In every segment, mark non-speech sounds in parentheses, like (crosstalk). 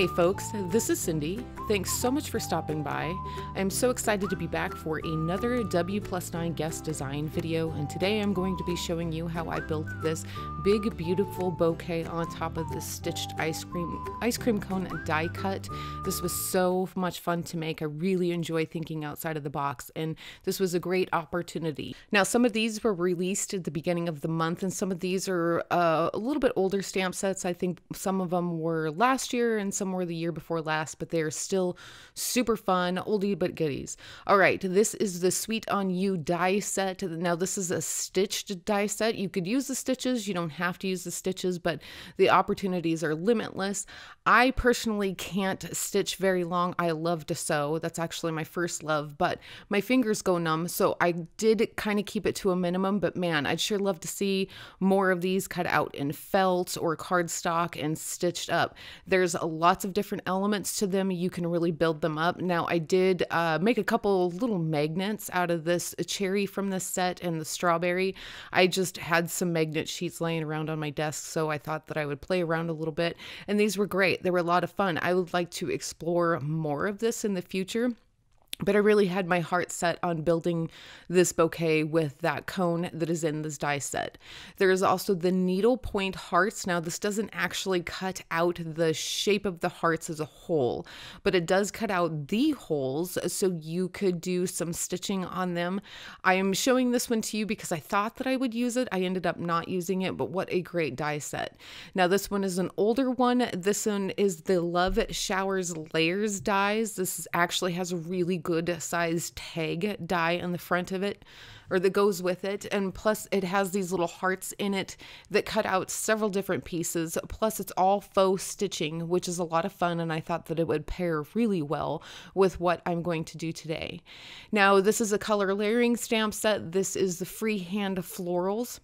Hey folks, this is Cynde. Thanks so much for stopping by. I'm so excited to be back for another W plus 9 guest design video and today I'm going to be showing you how I built this big beautiful bouquet on top of this stitched ice cream ice cream cone die cut. This was so much fun to make. I really enjoy thinking outside of the box and this was a great opportunity. Now some of these were released at the beginning of the month and some of these are uh, a little bit older stamp sets. I think some of them were last year and some were the year before last, but they are still super fun, oldie but goodies. All right, this is the Sweet on You die set. Now, this is a stitched die set. You could use the stitches, you don't have to use the stitches, but the opportunities are limitless. I personally can't stitch very long. I love to sew. That's actually my first love, but my fingers go numb, so I did kind of keep it to a minimum, but man, I'd sure love to see more of these cut out in felt or cardstock and stitched up. There's lots of different elements to them. You can really build them up. Now, I did uh, make a couple little magnets out of this cherry from this set and the strawberry. I just had some magnet sheets laying around on my desk, so I thought that I would play around a little bit. And these were great. They were a lot of fun. I would like to explore more of this in the future but I really had my heart set on building this bouquet with that cone that is in this die set. There is also the needle point hearts. Now, this doesn't actually cut out the shape of the hearts as a whole, but it does cut out the holes so you could do some stitching on them. I am showing this one to you because I thought that I would use it. I ended up not using it, but what a great die set. Now, this one is an older one. This one is the Love Showers Layers dies. This actually has a really good good sized tag die on the front of it or that goes with it. And plus, it has these little hearts in it that cut out several different pieces. Plus, it's all faux stitching, which is a lot of fun. And I thought that it would pair really well with what I'm going to do today. Now, this is a color layering stamp set. This is the freehand florals.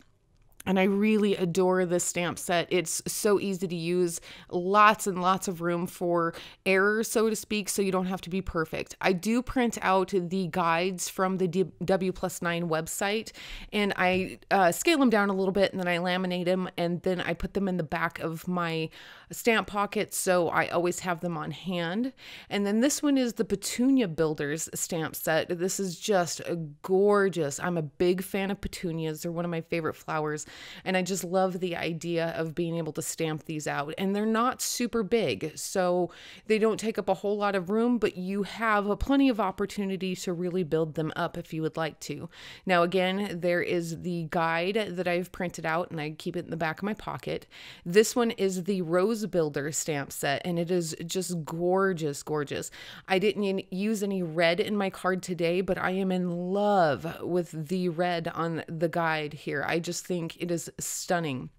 And I really adore this stamp set. It's so easy to use, lots and lots of room for error, so to speak, so you don't have to be perfect. I do print out the guides from the W plus 9 website and I uh, scale them down a little bit and then I laminate them and then I put them in the back of my stamp pocket so I always have them on hand. And then this one is the Petunia Builders stamp set. This is just gorgeous. I'm a big fan of petunias, they're one of my favorite flowers. And I just love the idea of being able to stamp these out. And they're not super big, so they don't take up a whole lot of room, but you have a plenty of opportunity to really build them up if you would like to. Now, again, there is the guide that I've printed out and I keep it in the back of my pocket. This one is the Rose Builder stamp set, and it is just gorgeous, gorgeous. I didn't use any red in my card today, but I am in love with the red on the guide here. I just think it is stunning.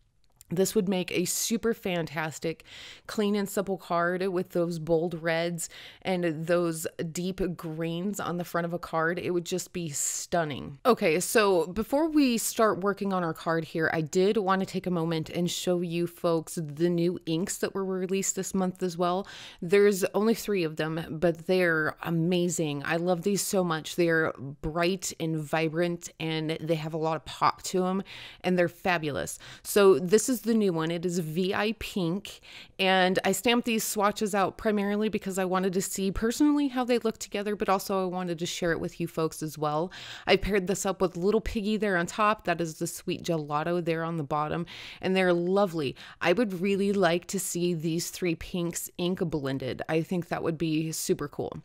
This would make a super fantastic, clean and simple card with those bold reds and those deep greens on the front of a card. It would just be stunning. Okay, so before we start working on our card here, I did want to take a moment and show you folks the new inks that were released this month as well. There's only three of them, but they're amazing. I love these so much. They're bright and vibrant and they have a lot of pop to them and they're fabulous. So this is is the new one. It is VI Pink. And I stamped these swatches out primarily because I wanted to see personally how they look together, but also I wanted to share it with you folks as well. I paired this up with Little Piggy there on top. That is the sweet gelato there on the bottom. And they're lovely. I would really like to see these three pinks ink blended. I think that would be super cool.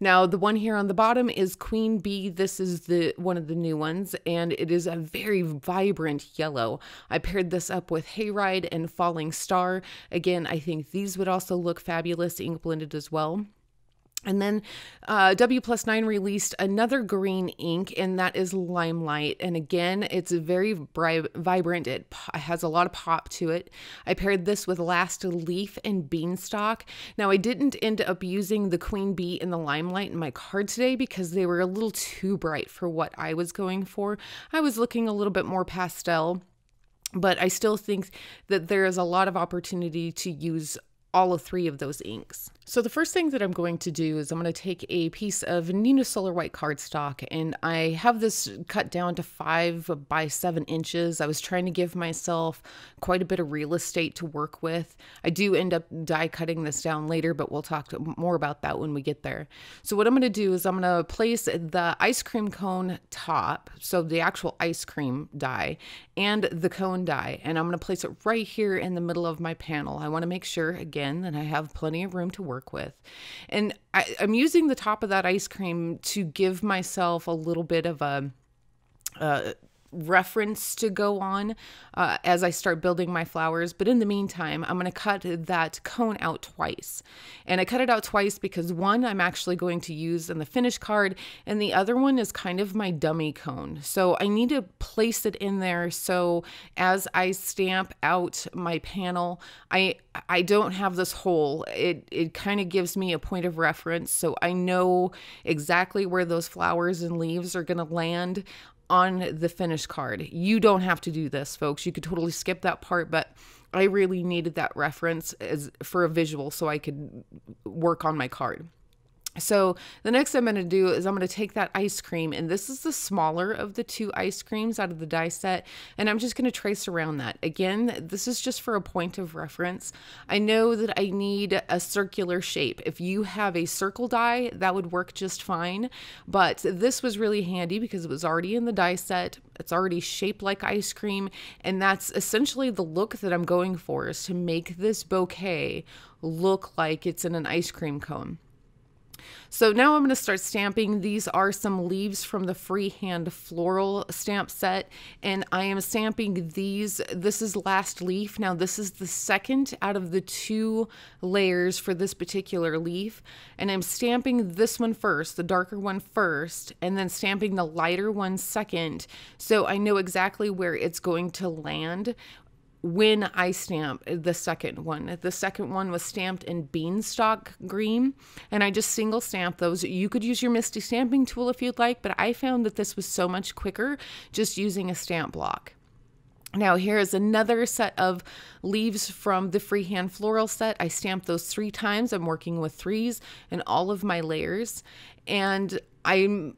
Now, the one here on the bottom is Queen Bee. This is the one of the new ones, and it is a very vibrant yellow. I paired this up with Hayride and Falling Star. Again, I think these would also look fabulous ink blended as well. And then uh, W plus nine released another green ink, and that is Limelight. And again, it's very vibrant. It has a lot of pop to it. I paired this with Last Leaf and Beanstalk. Now, I didn't end up using the Queen Bee and the Limelight in my card today because they were a little too bright for what I was going for. I was looking a little bit more pastel but I still think that there is a lot of opportunity to use all of three of those inks. So the first thing that I'm going to do is I'm going to take a piece of Neenah Solar White cardstock and I have this cut down to five by seven inches. I was trying to give myself quite a bit of real estate to work with. I do end up die cutting this down later, but we'll talk more about that when we get there. So what I'm going to do is I'm going to place the ice cream cone top, so the actual ice cream die, and the cone die, and I'm going to place it right here in the middle of my panel. I want to make sure, again, that I have plenty of room to work work with. And I, am using the top of that ice cream to give myself a little bit of a, uh, reference to go on uh, as I start building my flowers. But in the meantime, I'm going to cut that cone out twice. And I cut it out twice because one I'm actually going to use in the finish card, and the other one is kind of my dummy cone. So I need to place it in there so as I stamp out my panel, I I don't have this hole. It it kind of gives me a point of reference so I know exactly where those flowers and leaves are going to land on the finish card. You don't have to do this, folks. You could totally skip that part, but I really needed that reference as for a visual so I could work on my card. So the next I'm going to do is I'm going to take that ice cream and this is the smaller of the two ice creams out of the die set and I'm just going to trace around that. Again, this is just for a point of reference. I know that I need a circular shape. If you have a circle die, that would work just fine, but this was really handy because it was already in the die set. It's already shaped like ice cream and that's essentially the look that I'm going for is to make this bouquet look like it's in an ice cream cone. So now I'm going to start stamping. These are some leaves from the freehand floral stamp set and I am stamping these. This is last leaf. Now this is the second out of the two layers for this particular leaf and I'm stamping this one first, the darker one first, and then stamping the lighter one second so I know exactly where it's going to land when I stamp uh, the second one. The second one was stamped in beanstalk green, and I just single stamped those. You could use your MISTI stamping tool if you'd like, but I found that this was so much quicker just using a stamp block. Now here is another set of leaves from the freehand floral set. I stamped those three times. I'm working with threes in all of my layers. And I'm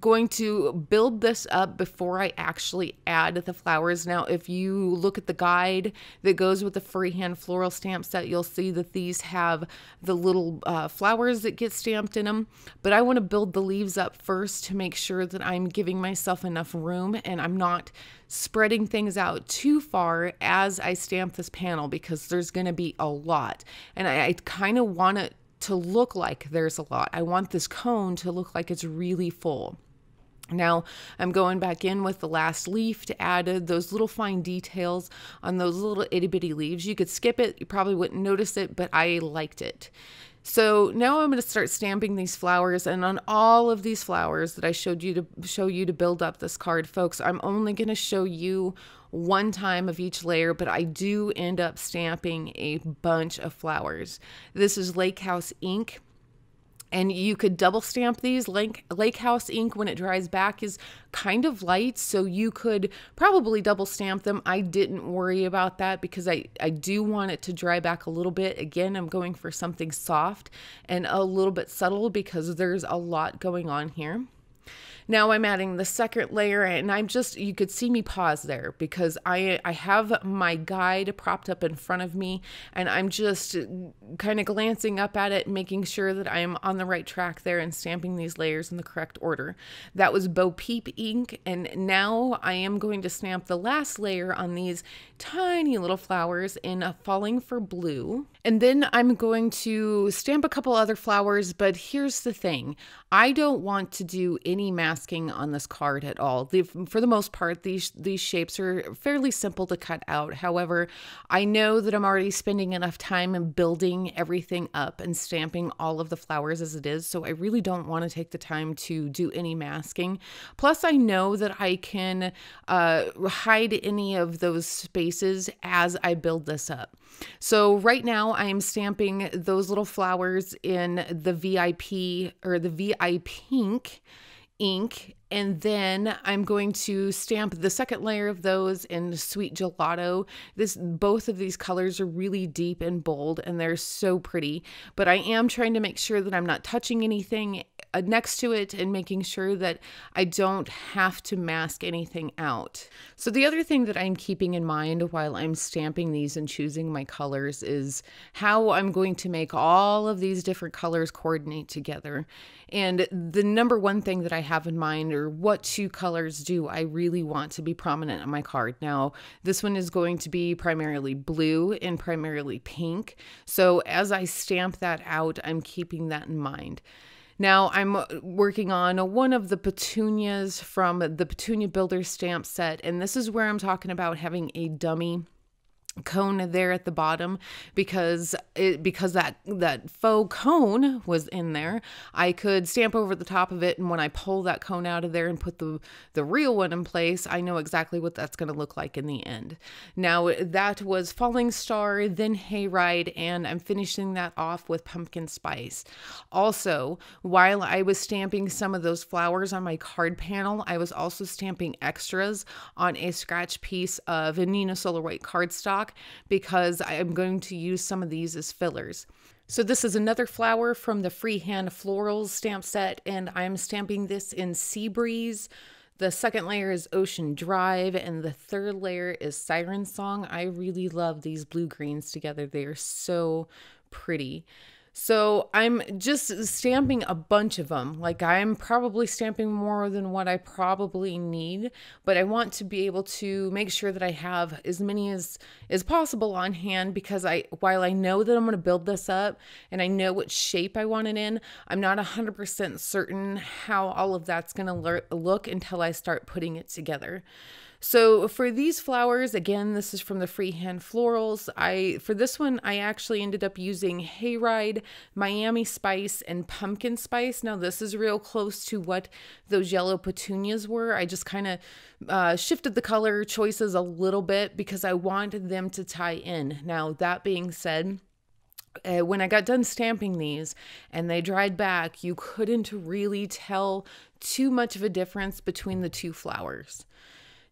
going to build this up before I actually add the flowers. Now, if you look at the guide that goes with the freehand floral stamp set, you'll see that these have the little uh, flowers that get stamped in them. But I want to build the leaves up first to make sure that I'm giving myself enough room and I'm not spreading things out too far as I stamp this panel because there's going to be a lot. And I, I kind of want it to look like there's a lot. I want this cone to look like it's really full. Now I'm going back in with the last leaf to add uh, those little fine details on those little itty bitty leaves. You could skip it, you probably wouldn't notice it, but I liked it. So now I'm going to start stamping these flowers and on all of these flowers that I showed you to show you to build up this card, folks, I'm only going to show you one time of each layer, but I do end up stamping a bunch of flowers. This is Lake House ink. And you could double stamp these. Lake, Lake House ink, when it dries back, is kind of light, so you could probably double stamp them. I didn't worry about that because I, I do want it to dry back a little bit. Again, I'm going for something soft and a little bit subtle because there's a lot going on here. Now I'm adding the second layer and I'm just, you could see me pause there because I, I have my guide propped up in front of me and I'm just kind of glancing up at it, making sure that I'm on the right track there and stamping these layers in the correct order. That was Bo Peep ink and now I am going to stamp the last layer on these tiny little flowers in a Falling for Blue. And then I'm going to stamp a couple other flowers, but here's the thing. I don't want to do any masking on this card at all. The, for the most part, these, these shapes are fairly simple to cut out. However, I know that I'm already spending enough time in building everything up and stamping all of the flowers as it is, so I really don't want to take the time to do any masking. Plus, I know that I can uh, hide any of those spaces as I build this up. So right now I am stamping those little flowers in the VIP or the VI pink ink And then I'm going to stamp the second layer of those in Sweet Gelato. This both of these colors are really deep and bold and they're so pretty. But I am trying to make sure that I'm not touching anything uh, next to it and making sure that I don't have to mask anything out. So the other thing that I'm keeping in mind while I'm stamping these and choosing my colors is how I'm going to make all of these different colors coordinate together. And the number one thing that I have in mind or what two colors do I really want to be prominent on my card. Now, this one is going to be primarily blue and primarily pink. So as I stamp that out, I'm keeping that in mind. Now I'm working on one of the petunias from the Petunia Builder stamp set, and this is where I'm talking about having a dummy cone there at the bottom because it because that that faux cone was in there. I could stamp over the top of it and when i pull that cone out of there and put the the real one in place i know exactly what that's going to look like in the end. Now that was falling star then hayride and i'm finishing that off with pumpkin spice. Also while i was stamping some of those flowers on my card panel i was also stamping extras on a scratch piece of Neenah Solar White cardstock because I'm going to use some of these as fillers. So this is another flower from the Freehand Florals stamp set, and I'm stamping this in Sea Breeze. The second layer is Ocean Drive, and the third layer is Siren Song. I really love these blue greens together. They are so pretty. So I'm just stamping a bunch of them. Like I'm probably stamping more than what I probably need, but I want to be able to make sure that I have as many as as possible on hand because I while I know that I'm going to build this up and I know what shape I want it in, I'm not 100% certain how all of that's going to look until I start putting it together. So for these flowers, again, this is from the Freehand Florals. I For this one, I actually ended up using Hayride, Miami Spice, and Pumpkin Spice. Now this is real close to what those yellow petunias were. I just kind of uh, shifted the color choices a little bit because I wanted them to tie in. Now that being said, uh, when I got done stamping these and they dried back, you couldn't really tell too much of a difference between the two flowers.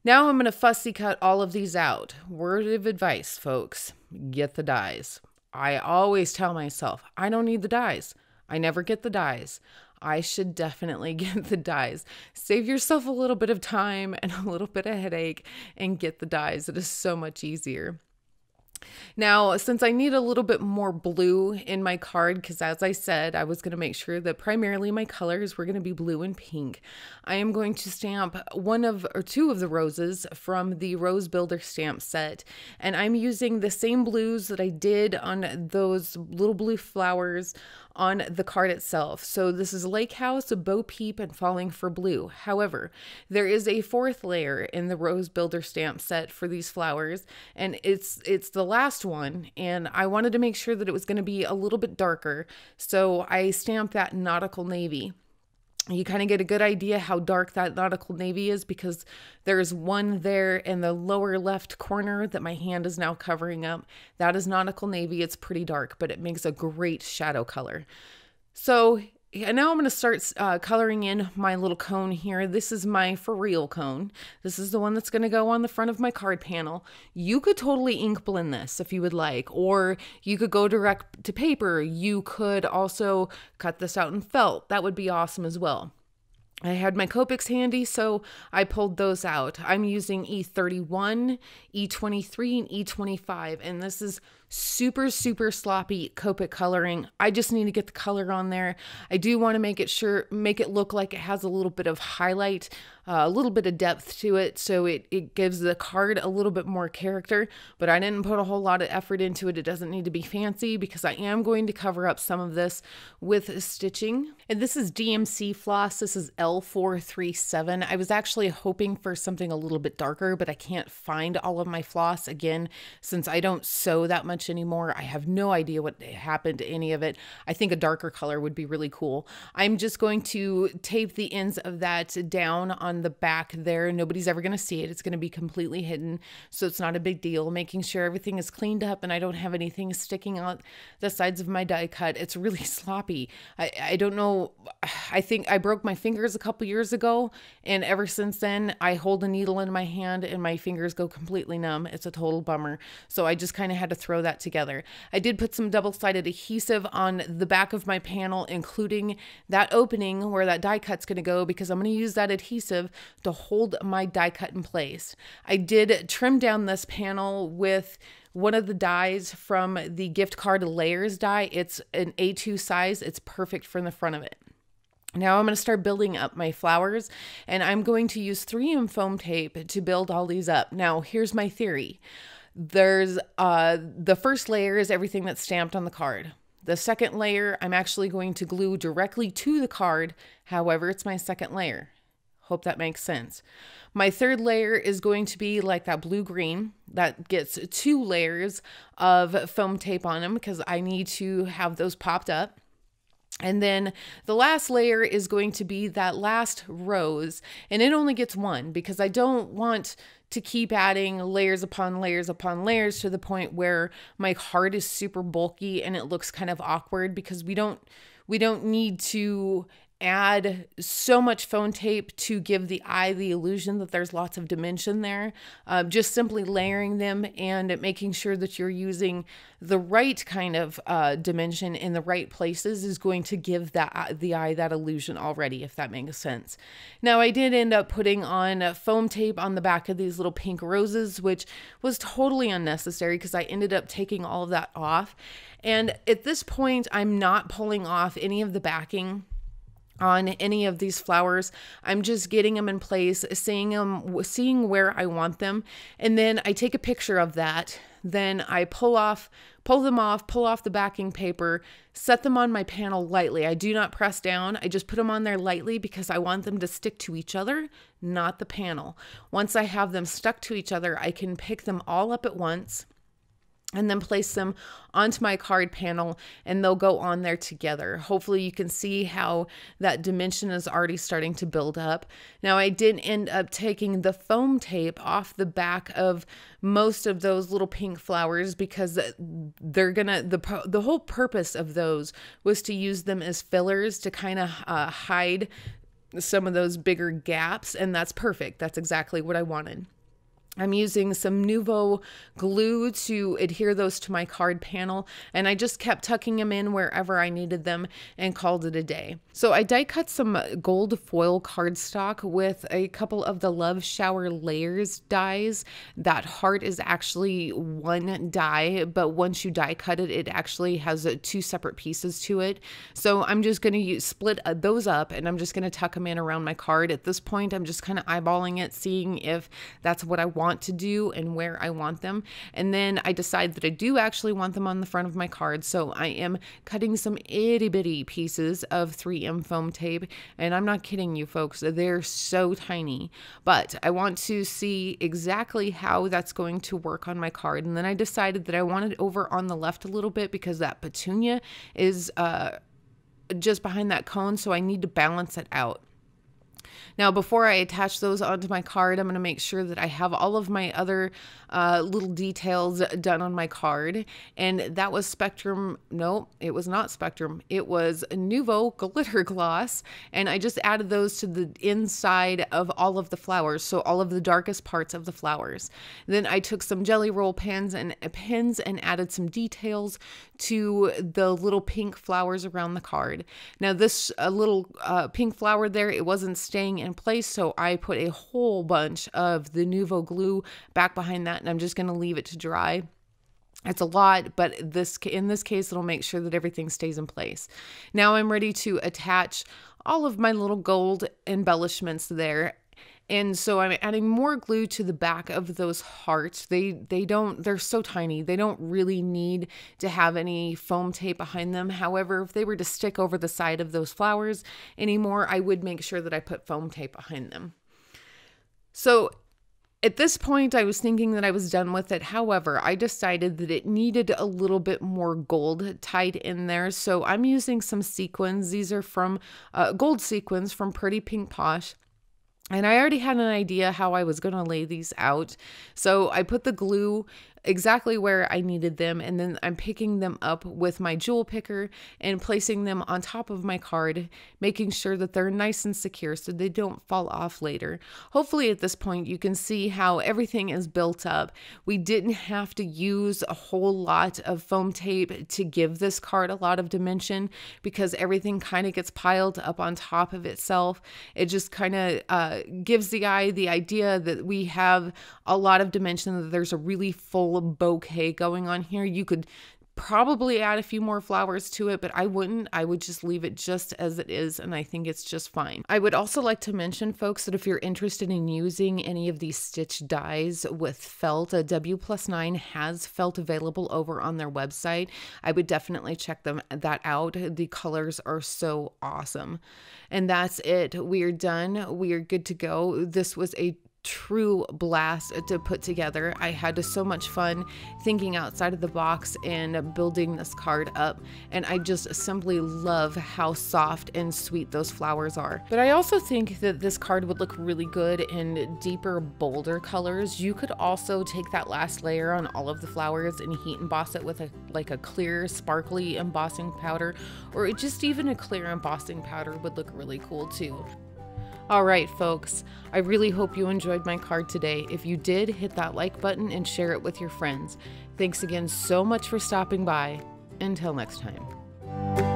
Now I'm going to fussy cut all of these out. Word of advice, folks get the dies. I always tell myself, I don't need the dies. I never get the dies. I should definitely (laughs) get the dies. Save yourself a little bit of time and a little bit of headache and get the dies. It is so much easier. Now, since I need a little bit more blue in my card, because as I said, I was going to make sure that primarily my colors were going to be blue and pink, I am going to stamp one of or two of the roses from the Rose Builder stamp set. And I'm using the same blues that I did on those little blue flowers on the card itself. So this is Lake House, Bo Peep, and Falling for Blue. However, there is a fourth layer in the Rose Builder stamp set for these flowers, and it's it's the last one, and I wanted to make sure that it was going to be a little bit darker, so I stamped that nautical navy you kind of get a good idea how dark that nautical navy is because there's one there in the lower left corner that my hand is now covering up. That is nautical navy. It's pretty dark, but it makes a great shadow color. So and now I'm going to start uh, coloring in my little cone here. This is my for real cone. This is the one that's going to go on the front of my card panel. You could totally ink blend this if you would like, or you could go direct to paper. You could also cut this out in felt. That would be awesome as well. I had my Copics handy, so I pulled those out. I'm using E31, E23, and E25, and this is super, super sloppy Copic coloring. I just need to get the color on there. I do want to make it sure, make it look like it has a little bit of highlight, uh, a little bit of depth to it, so it, it gives the card a little bit more character, but I didn't put a whole lot of effort into it. It doesn't need to be fancy because I am going to cover up some of this with stitching. And this is DMC floss. This is L437. I was actually hoping for something a little bit darker, but I can't find all of my floss again, since I don't sew that much much anymore. I have no idea what happened to any of it. I think a darker color would be really cool. I'm just going to tape the ends of that down on the back there. Nobody's ever going to see it. It's going to be completely hidden, so it's not a big deal. Making sure everything is cleaned up and I don't have anything sticking out the sides of my die cut. It's really (laughs) sloppy. I, I don't know. (sighs) I think I broke my fingers a couple years ago, and ever since then, I hold a needle in my hand and my fingers go completely numb. It's a total bummer. So I just kind of had to throw that together. I did put some double sided adhesive on the back of my panel, including that opening where that die cut's going to go, because I'm going to use that adhesive to hold my die cut in place. I did trim down this panel with one of the dies from the gift card layers die. It's an A2 size. It's perfect for the front of it. Now I'm going to start building up my flowers and I'm going to use 3M foam tape to build all these up. Now here's my theory. There's uh, the first layer is everything that's stamped on the card. The second layer I'm actually going to glue directly to the card. However, it's my second layer. Hope that makes sense. My third layer is going to be like that blue green that gets two layers of foam tape on them because I need to have those popped up. And then the last layer is going to be that last rose, and it only gets one because I don't want to keep adding layers upon layers upon layers to the point where my heart is super bulky and it looks kind of awkward because we don't we don't need to add so much foam tape to give the eye the illusion that there's lots of dimension there. Uh, just simply layering them and making sure that you're using the right kind of uh, dimension in the right places is going to give that uh, the eye that illusion already, if that makes sense. Now, I did end up putting on foam tape on the back of these little pink roses, which was totally unnecessary because I ended up taking all of that off. And at this point, I'm not pulling off any of the backing on any of these flowers. I'm just getting them in place, seeing them, seeing where I want them, and then I take a picture of that. Then I pull off, pull them off, pull off the backing paper, set them on my panel lightly. I do not press down. I just put them on there lightly because I want them to stick to each other, not the panel. Once I have them stuck to each other, I can pick them all up at once and then place them onto my card panel and they'll go on there together. Hopefully you can see how that dimension is already starting to build up. Now I did end up taking the foam tape off the back of most of those little pink flowers because they're gonna, the, the whole purpose of those was to use them as fillers to kind of uh, hide some of those bigger gaps and that's perfect. That's exactly what I wanted. I'm using some Nuvo glue to adhere those to my card panel and I just kept tucking them in wherever I needed them and called it a day. So I die cut some gold foil cardstock with a couple of the Love Shower Layers dies. That heart is actually one die, but once you die cut it, it actually has two separate pieces to it. So I'm just going to split uh, those up and I'm just going to tuck them in around my card. At this point, I'm just kind of eyeballing it, seeing if that's what I want want to do and where I want them. And then I decide that I do actually want them on the front of my card. So I am cutting some itty bitty pieces of 3M foam tape. And I'm not kidding you folks, they're so tiny. But I want to see exactly how that's going to work on my card. And then I decided that I wanted over on the left a little bit because that petunia is uh, just behind that cone. So I need to balance it out. Now, before I attach those onto my card, I'm going to make sure that I have all of my other uh, little details done on my card. And that was Spectrum. No, it was not Spectrum. It was Nuvo Glitter Gloss. And I just added those to the inside of all of the flowers. So all of the darkest parts of the flowers. Then I took some Gelly Roll pens and pins and added some details to the little pink flowers around the card. Now this uh, little uh, pink flower there, it wasn't staying in place. So I put a whole bunch of the Nuvo glue back behind that and I'm just going to leave it to dry. It's a lot, but this in this case, it'll make sure that everything stays in place. Now I'm ready to attach all of my little gold embellishments there. And so I'm adding more glue to the back of those hearts. They they don't they're so tiny. They don't really need to have any foam tape behind them. However, if they were to stick over the side of those flowers anymore, I would make sure that I put foam tape behind them. So At this point, I was thinking that I was done with it. However, I decided that it needed a little bit more gold tied in there. So I'm using some sequins. These are from uh, gold sequins from Pretty Pink Posh. And I already had an idea how I was going to lay these out. So I put the glue exactly where I needed them. And then I'm picking them up with my jewel picker and placing them on top of my card, making sure that they're nice and secure so they don't fall off later. Hopefully, at this point, you can see how everything is built up. We didn't have to use a whole lot of foam tape to give this card a lot of dimension because everything kind of gets piled up on top of itself. It just kind of uh, gives the eye the idea that we have a lot of dimension, that there's a really full bouquet going on here. You could probably add a few more flowers to it, but I wouldn't. I would just leave it just as it is, and I think it's just fine. I would also like to mention, folks, that if you're interested in using any of these stitch dies with felt, a W plus nine has felt available over on their website. I would definitely check them that out. The colors are so awesome. And that's it. We're done. We are good to go. This was a true blast to put together. I had so much fun thinking outside of the box and building this card up. And I just simply love how soft and sweet those flowers are. But I also think that this card would look really good in deeper, bolder colors. You could also take that last layer on all of the flowers and heat emboss it with a like a clear, sparkly embossing powder, or just even a clear embossing powder would look really cool too. All right, folks, I really hope you enjoyed my card today. If you did, hit that like button and share it with your friends. Thanks again so much for stopping by. Until next time.